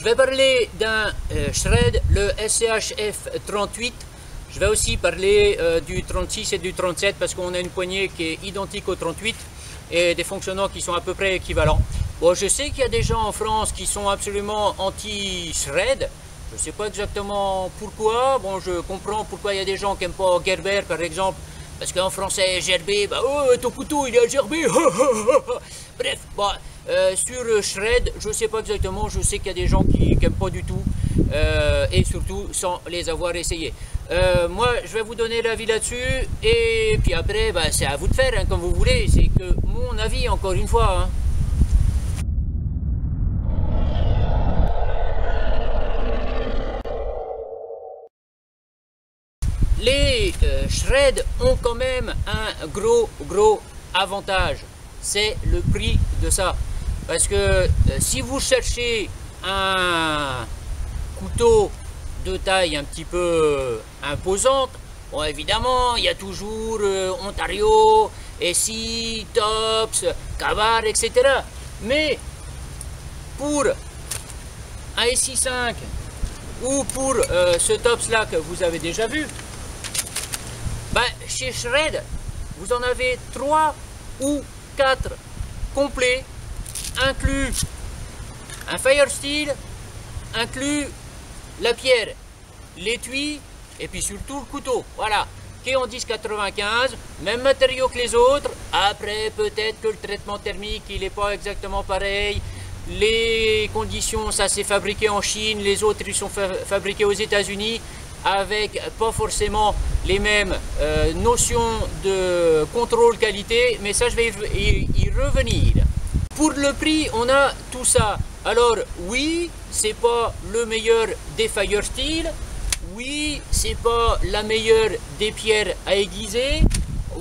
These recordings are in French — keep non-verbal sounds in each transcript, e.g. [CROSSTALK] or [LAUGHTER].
Je vais parler d'un shred, le SCHF 38. Je vais aussi parler du 36 et du 37 parce qu'on a une poignée qui est identique au 38 et des fonctionnements qui sont à peu près équivalents. Bon, je sais qu'il y a des gens en France qui sont absolument anti-shred. Je ne sais pas exactement pourquoi. Bon, je comprends pourquoi il y a des gens qui n'aiment pas Gerber, par exemple. Parce qu'en français, gerber, bah, oh, ton couteau, il a gerbé. [LAUGHS] Bref, bon, euh, sur shred, je ne sais pas exactement. Je sais qu'il y a des gens qui n'aiment pas du tout. Euh, et surtout, sans les avoir essayés. Euh, moi, je vais vous donner l'avis là-dessus. Et puis après, bah, c'est à vous de faire, hein, comme vous voulez. C'est que mon avis, encore une fois. Hein. les euh, shreds ont quand même un gros gros avantage. C'est le prix de ça. Parce que euh, si vous cherchez un couteau de taille un petit peu imposante, bon évidemment il y a toujours euh, Ontario, SI, Tops, Cavar, etc. Mais pour un SI5 ou pour ce Tops là que vous avez déjà vu, ben, chez Shred, vous en avez 3 ou 4 complets, inclus un fire steel, inclus la pierre, l'étui et puis surtout le couteau. Voilà, qui est en 1095, même matériau que les autres. Après, peut-être que le traitement thermique, il n'est pas exactement pareil. Les conditions, ça s'est fabriqué en Chine, les autres, ils sont fabriqués aux États-Unis avec pas forcément les mêmes euh, notions de contrôle qualité, mais ça je vais y, revenir. Pour le prix, on a tout ça. Alors oui, c'est pas le meilleur des Fire Steel, oui, c'est pas la meilleure des pierres à aiguiser,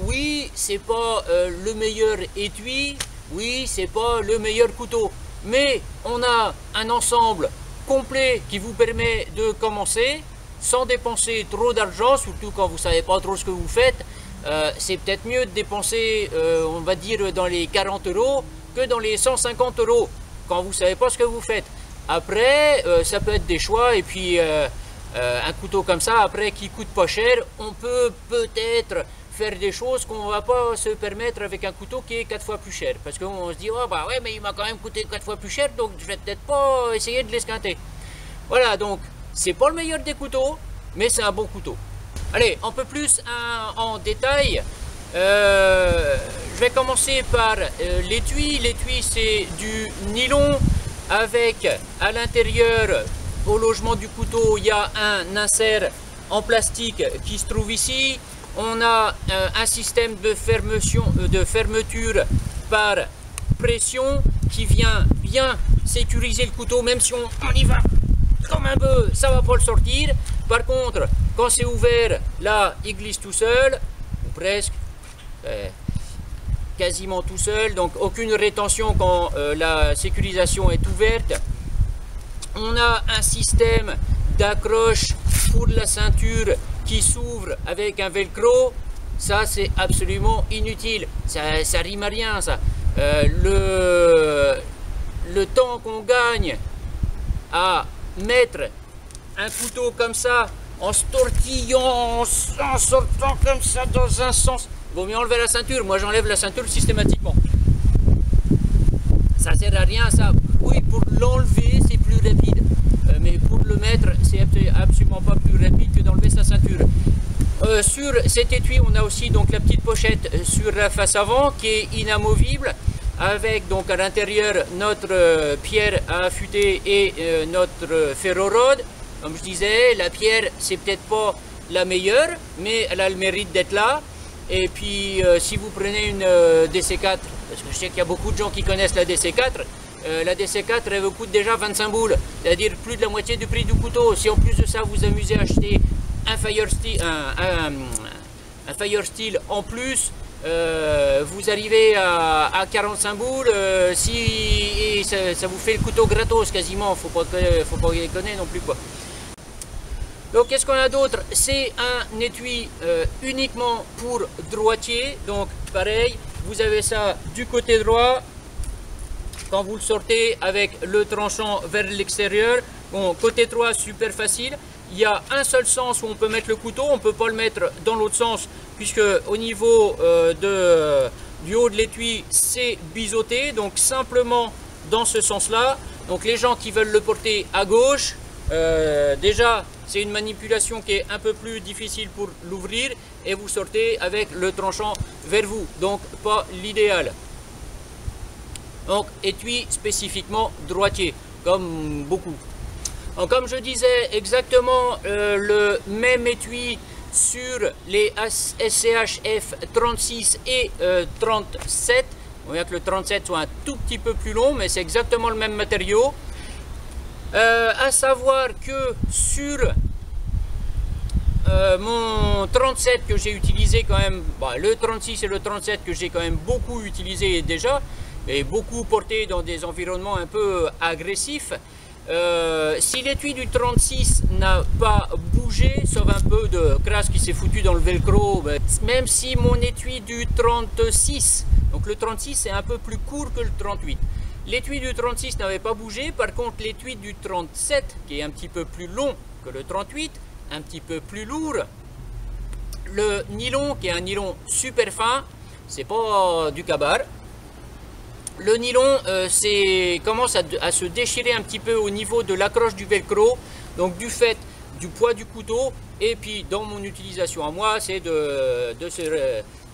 oui, c'est pas euh, le meilleur étui, oui, c'est pas le meilleur couteau, mais on a un ensemble complet qui vous permet de commencer sans dépenser trop d'argent, surtout quand vous savez pas trop ce que vous faites, euh, c'est peut-être mieux de dépenser, euh, on va dire, dans les 40 euros dans les 150 euros, quand vous savez pas ce que vous faites. Après, euh, ça peut être des choix, et puis un couteau comme ça, après, qui coûte pas cher, on peut peut-être faire des choses qu'on va pas se permettre avec un couteau qui est 4 fois plus cher. Parce qu'on se dit, oh bah ouais, mais il m'a quand même coûté 4 fois plus cher, donc je vais peut-être pas essayer de l'esquinter. Voilà, donc c'est pas le meilleur des couteaux, mais c'est un bon couteau. Allez, un peu plus en détail. Euh, je vais commencer par euh, l'étui. L'étui, c'est du nylon avec à l'intérieur, au logement du couteau, il y a un insert en plastique qui se trouve ici. On a euh, un système de, fermeture par pression qui vient bien sécuriser le couteau, même si on y va comme un bœuf, ça va pas le sortir. Par contre, quand c'est ouvert, là, il glisse tout seul, ou presque, quasiment tout seul, donc aucune rétention quand euh, la sécurisation est ouverte. On a un système d'accroche pour la ceinture qui s'ouvre avec un velcro. Ça, c'est absolument inutile. Ça, ça rime à rien, ça. Euh, le, le temps qu'on gagne à mettre un couteau comme ça, en se tortillant, en sortant comme ça dans un sens. Vaut mieux enlever la ceinture. Moi, j'enlève la ceinture systématiquement. Ça sert à rien, ça. Oui, pour l'enlever, c'est plus rapide. Euh, mais pour le mettre, c'est absolument pas plus rapide que d'enlever sa ceinture. Euh, sur cet étui, on a aussi donc la petite pochette sur la face avant qui est inamovible avec donc à l'intérieur notre euh, pierre à affûter et euh, notre ferrorode. Comme je disais, la pierre c'est peut-être pas la meilleure, mais elle a le mérite d'être là. Et puis euh, si vous prenez une DC4, parce que je sais qu'il y a beaucoup de gens qui connaissent la DC4, la DC4 elle vous coûte déjà 25 boules, c'est-à-dire plus de la moitié du prix du couteau. Si en plus de ça vous amusez à acheter un Fire Steel, un Fire Steel en plus, euh, vous arrivez à, 45 boules, euh, si ça, vous fait le couteau gratos quasiment, faut pas, faut pas déconner non plus quoi. Donc qu'est-ce qu'on a d'autre? C'est un étui euh, uniquement pour droitier, donc pareil, vous avez ça du côté droit quand vous le sortez avec le tranchant vers l'extérieur. Bon, côté 3, super facile. Il y a un seul sens où on peut mettre le couteau, on ne peut pas le mettre dans l'autre sens, puisque au niveau euh, de, du haut de l'étui, c'est biseauté. Donc simplement dans ce sens-là. Donc les gens qui veulent le porter à gauche, euh, déjà c'est une manipulation qui est un peu plus difficile pour l'ouvrir et vous sortez avec le tranchant vers vous. Donc pas l'idéal. Donc étui spécifiquement droitier, comme beaucoup. Comme je disais, exactement euh, le même étui sur les SCHF 36 et 37. Euh, On voit que le 37 soit un tout petit peu plus long, mais c'est exactement le même matériau. Euh, à savoir que sur mon 37 que j'ai utilisé quand même, bah, le 36 et le 37 que j'ai quand même beaucoup utilisé déjà, et beaucoup porté dans des environnements un peu agressifs, euh, si l'étui du 36 n'a pas bougé, sauf un peu de crasse qui s'est foutu dans le velcro, ben, même si mon étui du 36, donc le 36 c'est un peu plus court que le 38, l'étui du 36 n'avait pas bougé, par contre l'étui du 37, qui est un petit peu plus long que le 38, un petit peu plus lourd, le nylon, qui est un nylon super fin, c'est pas du cabar, le nylon euh, commence à, se déchirer un petit peu au niveau de l'accroche du velcro, donc du fait du poids du couteau, et puis dans mon utilisation à moi, c'est de,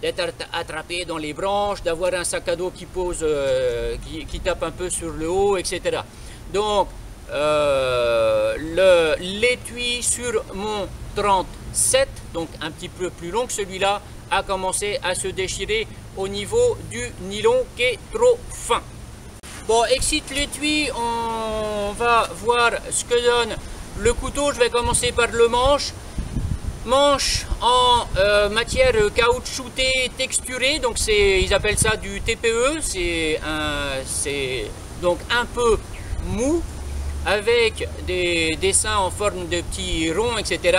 d'être attrapé dans les branches, d'avoir un sac à dos qui pose, euh, qui, tape un peu sur le haut, etc. Donc, euh, l'étui sur mon 37, donc un petit peu plus long que celui-là, a commencé à se déchirer au niveau du nylon qui est trop fin. Bon, excite l'étui, on va voir ce que donne le couteau. Je vais commencer par le manche. Manche en euh, matière caoutchoutée texturée, donc ils appellent ça du TPE, c'est donc un peu mou avec des dessins en forme de petits ronds, etc.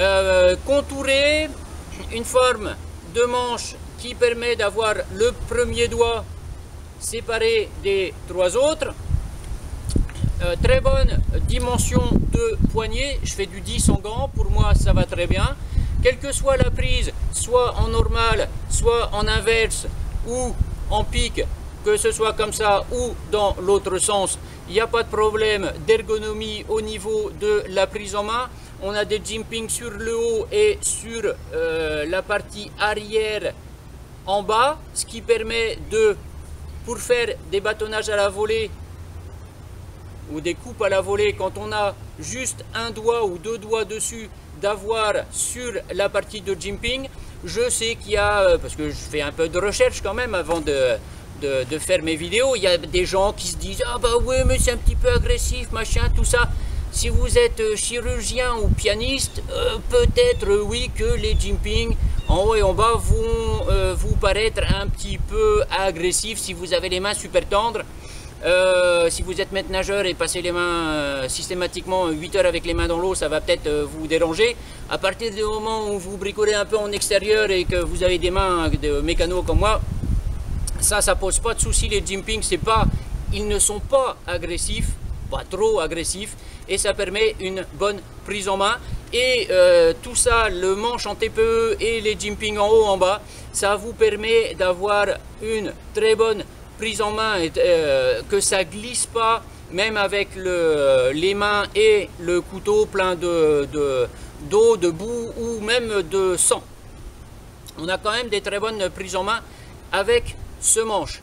Euh, contouré, une forme de manche qui permet d'avoir le premier doigt séparé des trois autres. Euh, très bonne dimension de poignet, je fais du 10 en gant, pour moi ça va très bien. Quelle que soit la prise, soit en normal, soit en inverse ou en pique, que ce soit comme ça ou dans l'autre sens, il n'y a pas de problème d'ergonomie au niveau de la prise en main. On a des jimpings sur le haut et sur euh, la partie arrière en bas, ce qui permet de, pour faire des bâtonnages à la volée ou des coupes à la volée, quand on a juste un doigt ou deux doigts dessus, d'avoir sur la partie de jimping, je sais qu'il y a, euh, parce que je fais un peu de recherche quand même avant de, de, faire mes vidéos, il y a des gens qui se disent « Ah bah oui, mais c'est un petit peu agressif, machin, tout ça ». Si vous êtes euh, chirurgien ou pianiste, euh, peut-être oui que les jimping en haut et en bas vont vous paraître un petit peu agressifs si vous avez les mains super tendres. Euh, si vous êtes maître nageur et passez les mains euh, systématiquement 8 heures avec les mains dans l'eau, ça va peut-être vous déranger. À partir du moment où vous bricolez un peu en extérieur et que vous avez des mains de mécano comme moi, ça, ça pose pas de souci. Les jimping, c'est pas, ils ne sont pas agressifs, pas trop agressifs, et ça permet une bonne prise en main. Et euh, tout ça, le manche en TPE et les jimping en haut, en bas, ça vous permet d'avoir une très bonne prise en main, euh, que ça glisse pas, même avec le, les mains et le couteau plein de d'eau, de, boue ou même de sang. On a quand même des très bonnes prises en main avec ce manche.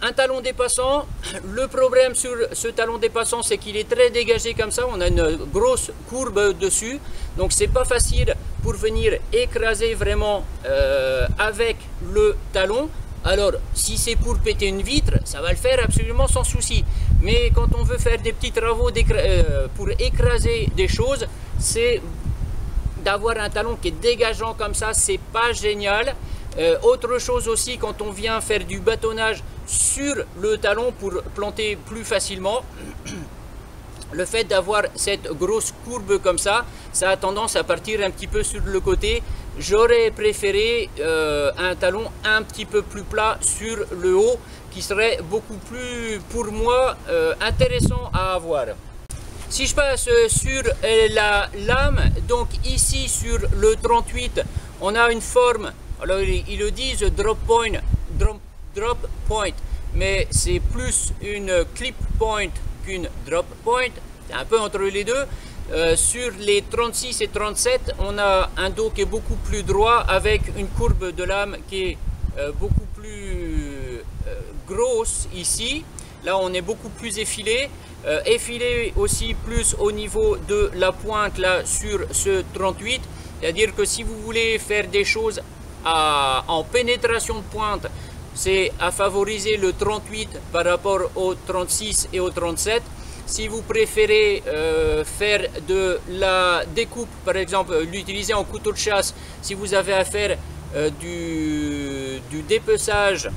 Un talon dépassant, [CLEARS THROAT] le problème sur ce talon dépassant, c'est qu'il est très dégagé comme ça, on a une grosse courbe dessus, donc c'est pas facile pour venir écraser vraiment euh, avec le talon. Alors, si c'est pour péter une vitre, ça va le faire absolument sans souci. Mais quand on veut faire des petits travaux euh, pour écraser des choses, c'est d'avoir un talon qui est dégageant comme ça, c'est pas génial. Euh, autre chose aussi, quand on vient faire du bâtonnage sur le talon pour planter plus facilement, [CLEARS THROAT] le fait d'avoir cette grosse courbe comme ça, ça a tendance à partir un petit peu sur le côté j'aurais préféré euh, un talon un petit peu plus plat sur le haut qui serait beaucoup plus pour moi euh, intéressant à avoir. Si je passe sur la lame, donc ici sur le 38, on a une forme, alors ils, le disent drop point, drop, drop point, mais c'est plus une clip point qu'une drop point, c'est un peu entre les deux. Euh, sur les 36 et 37, on a un dos qui est beaucoup plus droit avec une courbe de lame qui est euh, beaucoup plus euh, grosse ici. Là, on est beaucoup plus effilé. effilé aussi plus au niveau de la pointe là sur ce 38. C'est-à-dire que si vous voulez faire des choses en pénétration de pointe, c'est à favoriser le 38 par rapport au 36 et au 37. Si vous préférez euh, faire de la découpe, par exemple, l'utiliser en couteau de chasse, si vous avez à faire euh, du, du, dépeçage,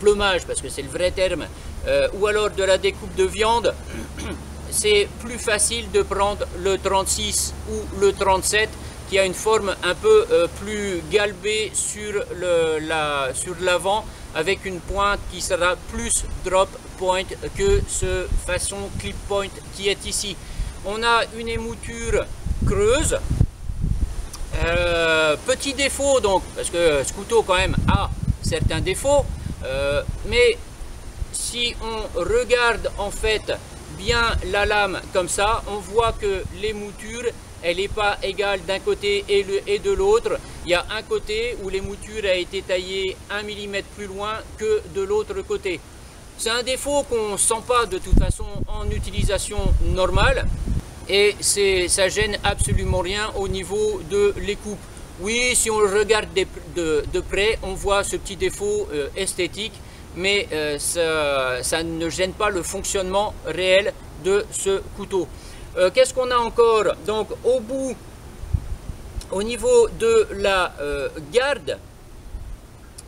plumage, parce que c'est le vrai terme, euh, ou alors de la découpe de viande, [CLEARS THROAT] c'est plus facile de prendre le 36 ou le 37 qui a une forme un peu plus galbée sur l'avant la, avec une pointe qui sera plus drop que ce façon clip point qui est ici. On a une émouture creuse. Euh, petit défaut donc, parce que ce couteau quand même a certains défauts, euh, mais si on regarde en fait bien la lame comme ça, on voit que l'émouture elle n'est pas égale d'un côté et, et de l'autre. Il y a un côté où l'émouture a été taillée un millimètre plus loin que de l'autre côté. C'est un défaut qu'on ne sent pas de toute façon en utilisation normale et ça gêne absolument rien au niveau de les coupes. Oui, si on le regarde de, près, on voit ce petit défaut euh, esthétique, mais euh, ça, ne gêne pas le fonctionnement réel de ce couteau. Euh, qu'est-ce qu'on a encore? Donc au bout, au niveau de la garde,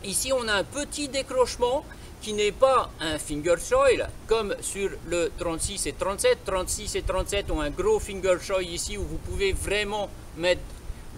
ici on a un petit décrochement qui n'est pas un finger choil comme sur le 36 et 37. 36 et 37 ont un gros finger choil ici où vous pouvez vraiment mettre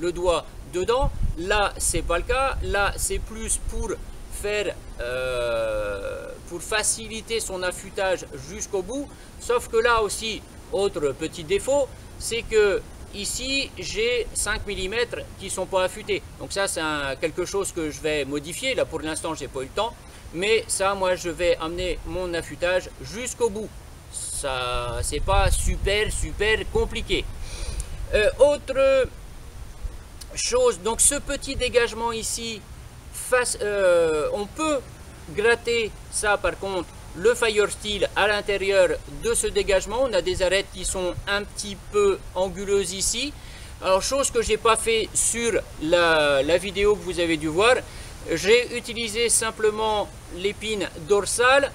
le doigt dedans. Là, c'est pas le cas. Là, c'est plus pour faire, euh, pour faciliter son affûtage jusqu'au bout. Sauf que là aussi, autre petit défaut, c'est que ici j'ai 5 mm qui sont pas affûtés. Donc ça, c'est quelque chose que je vais modifier. Là, pour l'instant, j'ai pas eu le temps. Mais ça, moi, je vais amener mon affûtage jusqu'au bout. Ça, c'est pas super, super compliqué. Euh, autre chose, donc ce petit dégagement ici, euh, on peut gratter ça par contre, le Fire Steel à l'intérieur de ce dégagement. On a des arêtes qui sont un petit peu anguleuses ici. Alors, chose que j'ai pas fait sur la vidéo que vous avez dû voir, j'ai utilisé simplement l'épine dorsale.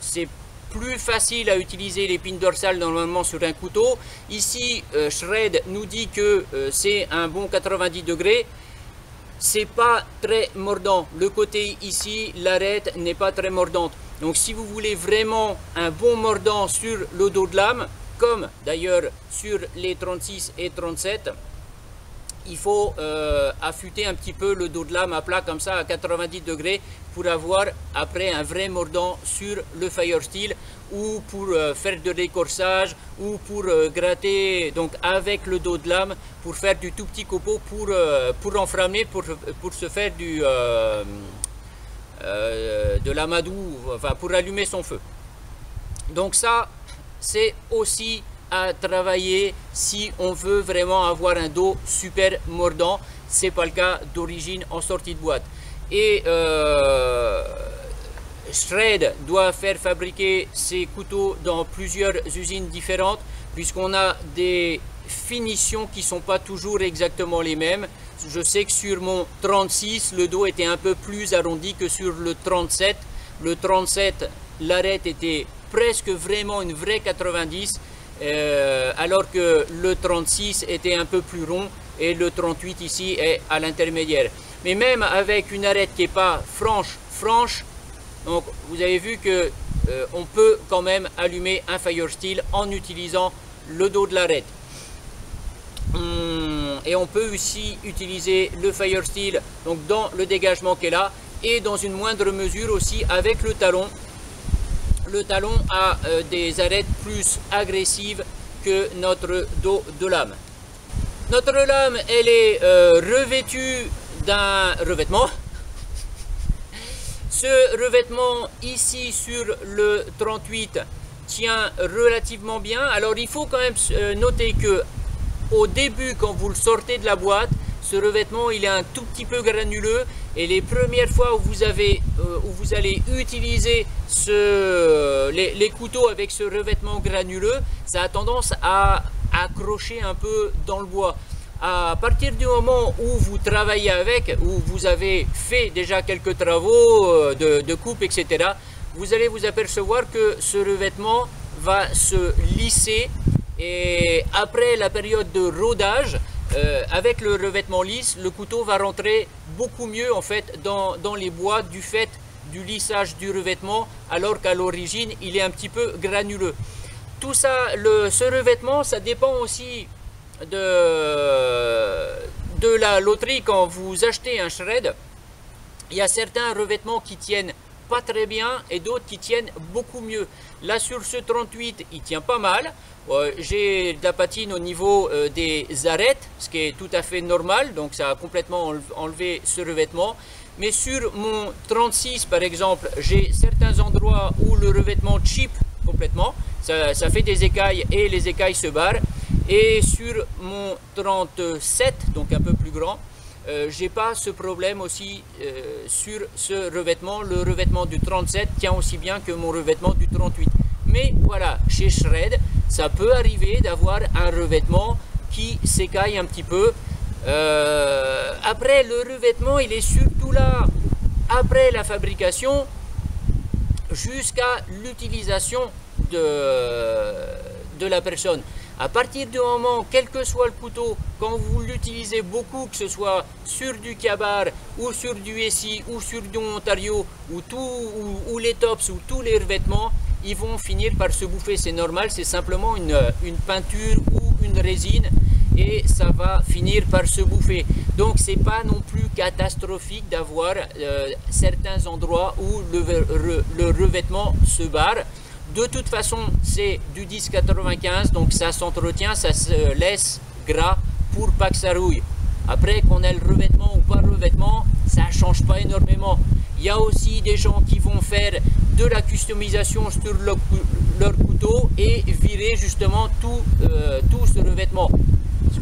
C'est plus facile à utiliser l'épine dorsale normalement sur un couteau. Ici, euh, Shred nous dit que euh, c'est un bon 90 degrés. C'est pas très mordant. Le côté ici, l'arête n'est pas très mordante. Donc si vous voulez vraiment un bon mordant sur le dos de lame, comme d'ailleurs sur les 36 et 37, il faut euh, affûter un petit peu le dos de lame à plat comme ça à 90 degrés pour avoir après un vrai mordant sur le fire steel ou pour euh, faire de l'écorçage ou pour euh, gratter donc avec le dos de lame pour faire du tout petit copeau pour, pour pour, pour se faire du, de l'amadou, enfin pour allumer son feu. Donc ça c'est aussi travailler si on veut vraiment avoir un dos super mordant. C'est pas le cas d'origine en sortie de boîte. Et euh, Shred doit faire fabriquer ses couteaux dans plusieurs usines différentes puisqu'on a des finitions qui sont pas toujours exactement les mêmes. Je sais que sur mon 36, le dos était un peu plus arrondi que sur le 37. Le 37, l'arête était presque vraiment une vraie 90 euh, alors que le 36 était un peu plus rond et le 38 ici est à l'intermédiaire. Mais même avec une arête qui n'est pas franche, franche, donc vous avez vu que euh, on peut quand même allumer un fire steel en utilisant le dos de l'arête. Hum, et on peut aussi utiliser le Fire Steel donc dans le dégagement est là et dans une moindre mesure aussi avec le talon. Le talon a euh, des arêtes plus agressives que notre dos de lame. Notre lame, elle est euh, revêtue d'un revêtement. Ce revêtement ici sur le 38 tient relativement bien. Alors il faut quand même euh, noter que au début, quand vous le sortez de la boîte, ce revêtement il est un tout petit peu granuleux et les premières fois où vous, avez, euh, où vous allez utiliser les, couteaux avec ce revêtement granuleux, ça a tendance à accrocher un peu dans le bois. À partir du moment où vous travaillez avec, où vous avez fait déjà quelques travaux euh, de, de coupe, etc., vous allez vous apercevoir que ce revêtement va se lisser et après la période de rodage, euh, avec le revêtement lisse, le couteau va rentrer beaucoup mieux en fait dans, les bois du fait du lissage du revêtement alors qu'à l'origine il est un petit peu granuleux. Tout ça, le, ce revêtement, ça dépend aussi de, de la loterie quand vous achetez un shred. Il y a certains revêtements qui tiennent pas très bien et d'autres qui tiennent beaucoup mieux. Là sur ce 38, il tient pas mal. Euh, j'ai de la patine au niveau euh, des arêtes, ce qui est tout à fait normal, donc ça a complètement enlevé ce revêtement. Mais sur mon 36 par exemple, j'ai certains endroits où le revêtement chip complètement, ça, fait des écailles et les écailles se barrent. Et sur mon 37, donc un peu plus grand, euh, j'ai pas ce problème aussi euh, sur ce revêtement. Le revêtement du 37 tient aussi bien que mon revêtement du 38. Mais voilà, chez Shred, ça peut arriver d'avoir un revêtement qui s'écaille un petit peu. Euh, après, le revêtement, il est surtout là après la fabrication jusqu'à l'utilisation de, de la personne. À partir du moment, quel que soit le couteau, quand vous l'utilisez beaucoup, que ce soit sur du cabar ou sur du SI ou sur du Ontario ou, tout, ou, les tops ou tous les revêtements, ils vont finir par se bouffer. C'est normal, c'est simplement une, une, peinture ou une résine et ça va finir par se bouffer. Donc c'est pas non plus catastrophique d'avoir euh, certains endroits où le, le revêtement se barre. De toute façon, c'est du 10,95, donc ça s'entretient, ça se laisse gras pour pas que ça rouille. Après, qu'on ait le revêtement ou pas le revêtement, ça change pas énormément. Il y a aussi des gens qui vont faire de la customisation sur leur, couteau et virer justement tout, euh, tout ce revêtement.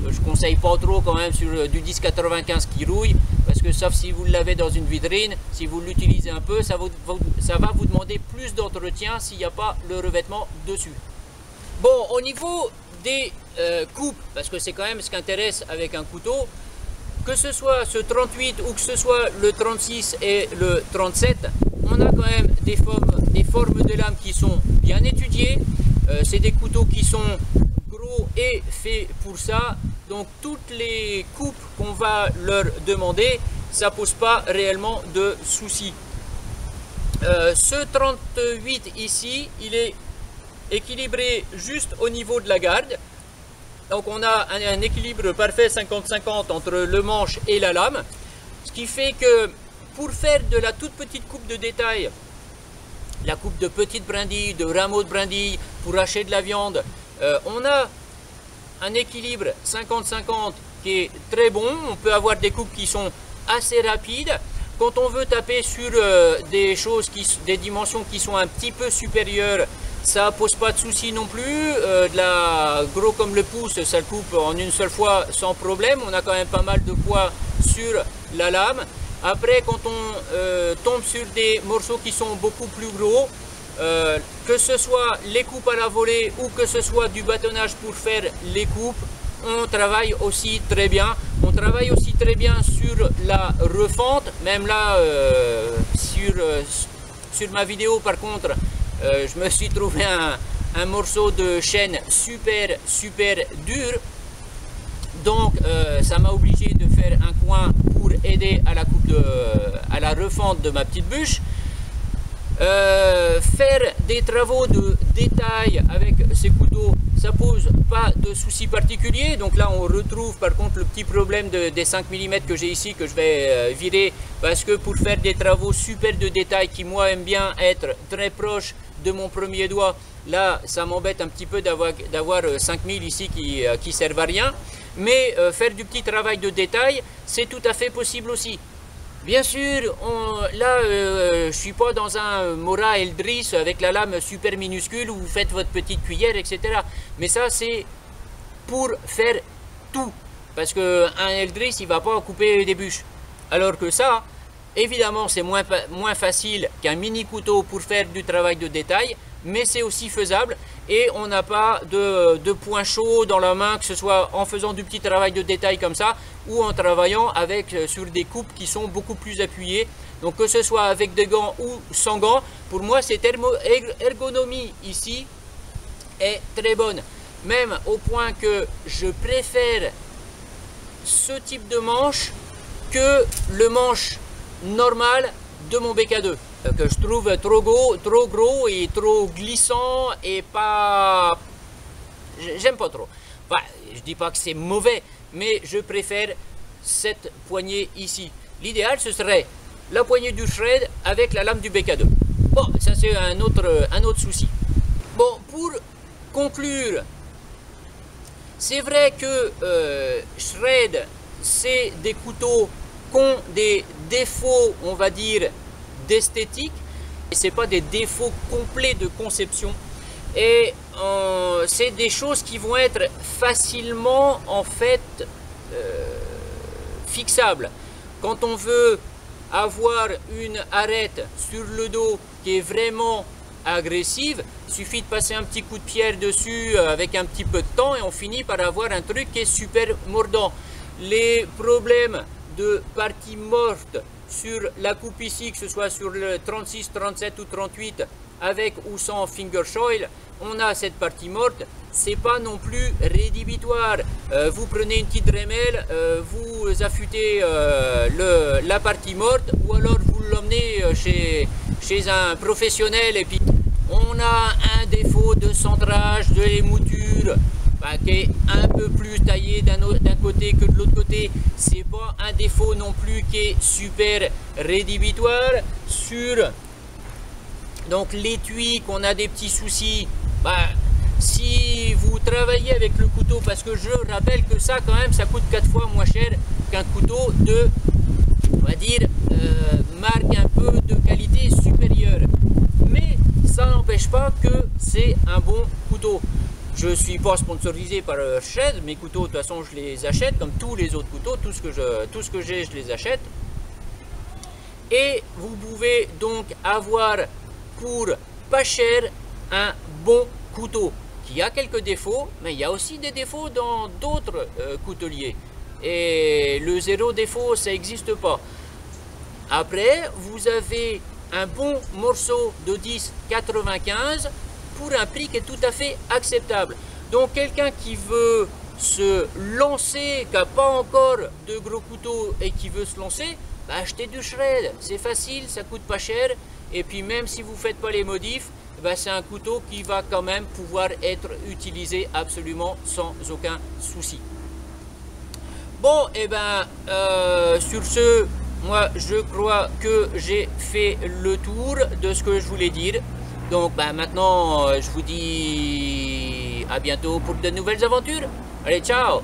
Je conseille pas trop quand même sur du 10,95 qui rouille, parce que sauf si vous l'avez dans une vitrine, si vous l'utilisez un peu, ça, ça, va vous demander plus d'entretien s'il n'y a pas le revêtement dessus. Bon, au niveau des euh, coupes, parce que c'est quand même ce qui intéresse avec un couteau, que ce soit ce 38 ou que ce soit le 36 et le 37, on a quand même des formes, des formes de lames qui sont bien étudiées. Euh, c'est des couteaux qui sont gros et faits pour ça. Donc toutes les coupes qu'on va leur demander, ça pose pas réellement de soucis. Euh, ce 38 ici, il est équilibré juste au niveau de la garde. Donc on a un, équilibre parfait 50-50 entre le manche et la lame. Ce qui fait que pour faire de la toute petite coupe de détail, la coupe de petites brindilles, de rameaux de brindilles, pour hacher de la viande, euh, on a un équilibre 50-50 qui est très bon. On peut avoir des coupes qui sont assez rapides. Quand on veut taper sur euh, des choses, qui, des dimensions qui sont un petit peu supérieures, ça pose pas de souci non plus. Euh, de la gros comme le pouce, ça le coupe en une seule fois sans problème. On a quand même pas mal de poids sur la lame. Après, quand on euh, tombe sur des morceaux qui sont beaucoup plus gros, euh, que ce soit les coupes à la volée ou que ce soit du bâtonnage pour faire les coupes, on travaille aussi très bien. On travaille aussi très bien sur la refente, même là, sur, sur ma vidéo par contre, euh, je me suis trouvé un, morceau de chaîne super super dur donc euh, ça m'a obligé de faire un coin pour aider à la coupe de, à la refente de ma petite bûche euh, faire des travaux de détail avec ces couteaux, ça pose pas de soucis particuliers. Donc là, on retrouve par contre le petit problème des 5 mm que j'ai ici, que je vais euh, virer, parce que pour faire des travaux super de détail, qui moi aime bien être très proche de mon premier doigt, là, ça m'embête un petit peu d'avoir 5000 ici qui, qui servent à rien. Mais faire du petit travail de détail, c'est tout à fait possible aussi. Bien sûr, là, euh, je suis pas dans un Mora Eldris avec la lame super minuscule où vous faites votre petite cuillère, etc. Mais ça, c'est pour faire tout. Parce qu'un Eldris, il va pas couper des bûches. Alors que ça, évidemment, c'est moins facile qu'un mini couteau pour faire du travail de détail mais c'est aussi faisable et on n'a pas de, de point chaud dans la main, que ce soit en faisant du petit travail de détail comme ça ou en travaillant avec euh, sur des coupes qui sont beaucoup plus appuyées. Donc que ce soit avec des gants ou sans gants, pour moi cette ergonomie ici est très bonne. Même au point que je préfère ce type de manche que le manche normal de mon BK2 que je trouve trop gros, trop gros et trop glissant et pas... J'aime pas trop. Enfin, je dis pas que c'est mauvais, mais je préfère cette poignée ici. L'idéal, ce serait la poignée du shred avec la lame du BK2. Bon, ça c'est un autre, un autre souci. Bon, pour conclure, c'est vrai que euh, shred, c'est des couteaux qui ont des défauts, on va dire, d'esthétique. Et c'est pas des défauts complets de conception. Et euh, c'est des choses qui vont être facilement en fait euh, fixables. Quand on veut avoir une arête sur le dos qui est vraiment agressive, suffit de passer un petit coup de pierre dessus euh, avec un petit peu de temps et on finit par avoir un truc qui est super mordant. Les problèmes de parties mortes sur la coupe ici, que ce soit sur le 36, 37 ou 38, avec ou sans finger shoil, on a cette partie morte, c'est pas non plus rédhibitoire. Euh, vous prenez une petite remelle, euh, vous affûtez euh, la partie morte, ou alors vous l'emmenez chez, chez un professionnel et puis on a un défaut de centrage, de mouture, bah, qui est un peu plus taillé d'un côté que de l'autre côté. C'est pas un défaut non plus qui est super rédhibitoire. Sur donc l'étui, qu'on a des petits soucis, bah, si vous travaillez avec le couteau, parce que je rappelle que ça quand même, ça coûte 4 fois moins cher qu'un couteau de, on va dire, euh, marque un peu de qualité supérieure. Mais ça n'empêche pas que c'est un bon couteau. Je ne suis pas sponsorisé par Shed, mes couteaux de toute façon je les achète comme tous les autres couteaux, tout ce que je, j'ai je les achète. Et vous pouvez donc avoir pour pas cher un bon couteau qui a quelques défauts, mais il y a aussi des défauts dans d'autres euh, couteliers. Et le zéro défaut, ça n'existe pas. Après, vous avez un bon morceau de 10,95 un prix qui est tout à fait acceptable. Donc quelqu'un qui veut se lancer, qui n'a pas encore de gros couteaux et qui veut se lancer, bah achetez du shred. C'est facile, ça coûte pas cher. Et puis même si vous ne faites pas les modifs, bah, c'est un couteau qui va quand même pouvoir être utilisé absolument sans aucun souci. Bon, et eh ben euh, sur ce, moi je crois que j'ai fait le tour de ce que je voulais dire. Donc bah, maintenant, euh, je vous dis à bientôt pour de nouvelles aventures. Allez, ciao